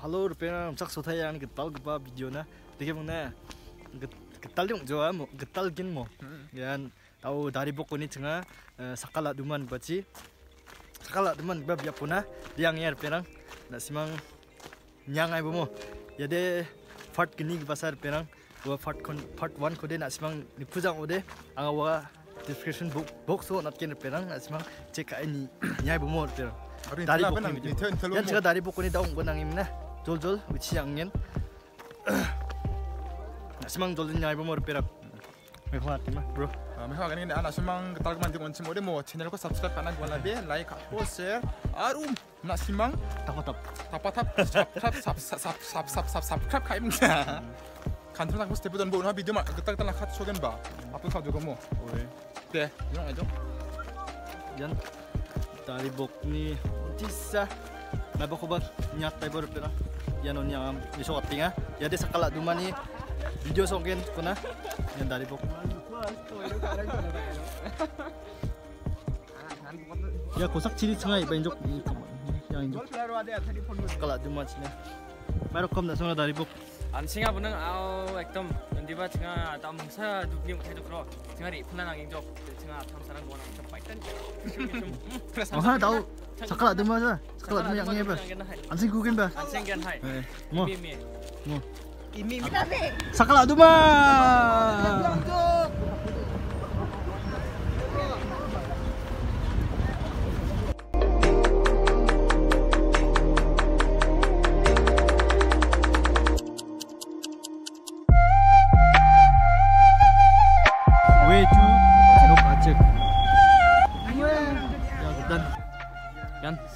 halo rupanya cak sota yang getal getbal video na, dikit mana getal yang jawa mo getal gin mo. Yan tahu dari buku ini tengah sakala duman baci sakala duman gepa biar puna. Yang ya rupanya nak simang nyang ay bomo ya de fart gini gepa rupanya gua part kon part one kode nak simang ni pujang ode anga waga description box so nak kin rupanya nak simang cek ini nyai bomo perang, dari buku ini. Yang cakap dari buku ini dah unggul nangim nah. 졸졸 위치 양년 나시망 졸린 얇은 머리 빼라 왜 화났지 마 bro May hawa ganin anak simang ketal keman tingon cimo demo channel ko subscribe kanan gua labe like ko share arum nak simang tapatap tap tap subscribe sub sub sub sub sub subscribe kai mungkin kan terus aku step dan bawa video mak ketal ketal kat sogen ba apa kau juga mau 오이 deh yang aja yan 다리 복니 tisa na bakubar nyak tay baru pira yanon yang isok tinga jadi duma nih video songkin kuna yang dari pok ya kosak ciri sungai injok. yang injok sekala dumani sini baru kom dasar dari pok ansinga benang au ekdom 디바 칭아 땀 사 누님 계속 그러 칭아리 플란한 인적 칭아 탐사랑 거나 좀 파이튼 oh ha tahu sakala duma sa sakala duma yang nge ba ansing kuken ba 안생겐 하이 eh mo 미미 sakala duma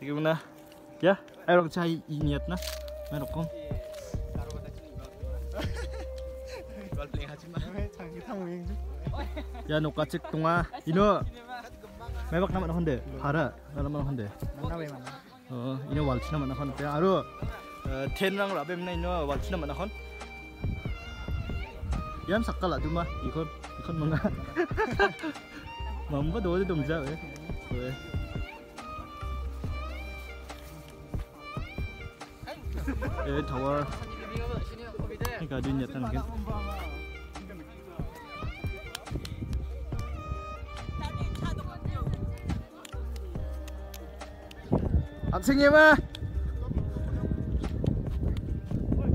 되겠구나 야 아이랑 차이 이니었나 메로콤 야 녹가 측 동아 이노 매박 나만 헌데 봐라 나만 헌데 어 이노 왈치나 만 헌데 아루 텐랑 라뱀나 이노 왈치나 만 헌. 얌 삭갈라 두마 이건 이건 뭔가 맘보 도어도 동자 왜 왜. 예, 더워. 그러니까 눈이 약간 이렇게. 암승님아!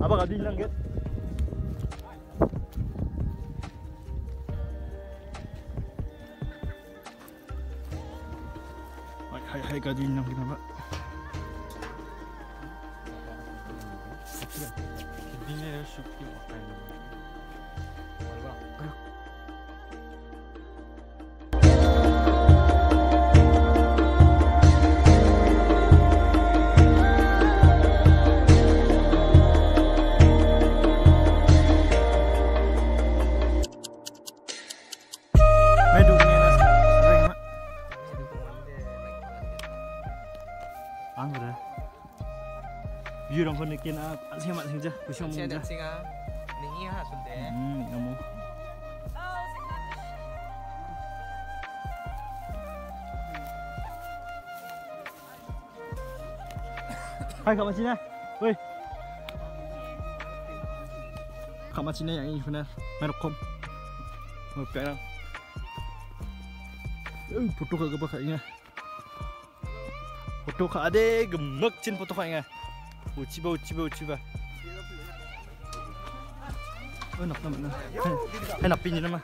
아빠가 눈이란 게? 하이하이가 눈이란 게 나봐. 是肯定那个是比我还牛 View orang kau nak kena sih mak sih je. Kusung mung je. 칭아 닝이야 순대 Hmm, kamu. Hai Kak Macina. Woi. Kak Macina yang ini benar. Merokom. Oh, perang. Eh, foto kagak bakal ingat. Foto kak ade gemek cin foto kak ingat. Uci ba, uci Ba, uci ba. Enak naman na. Ay, napin niyo naman.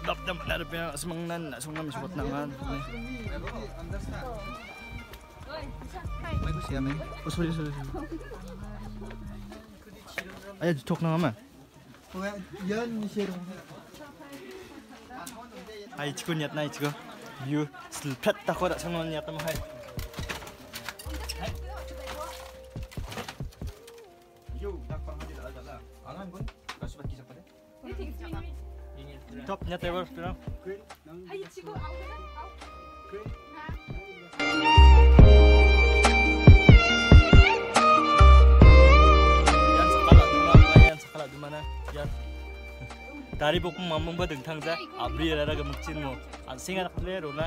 Dap naman na rin semang nan, asong namin sukat na nga. Oh, sorry, sorry, sorry. Ay, talk na naman. Ay, chiko niyat na, chiko. Da sang niat na mahal. Top nya table pirang Hai, cikgu, au kan? Au. yan sakala duma yan sakala duma na yan dari bokung mamung ba deng thangja abri ra ga mukchin mo an singa nak le ro na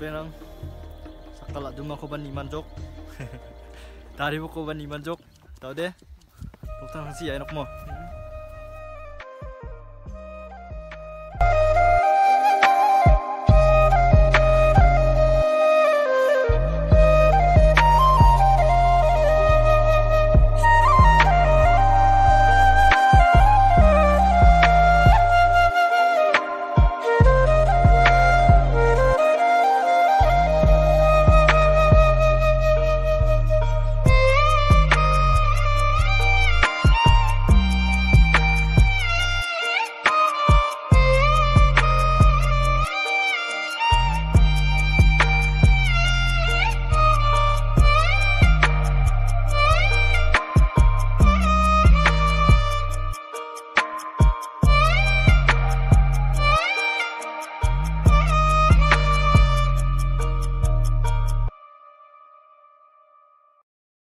Nurpenang sakala duma ko ban iman jok dari ko ban iman jok tau deh dokter hangsi ya enak mo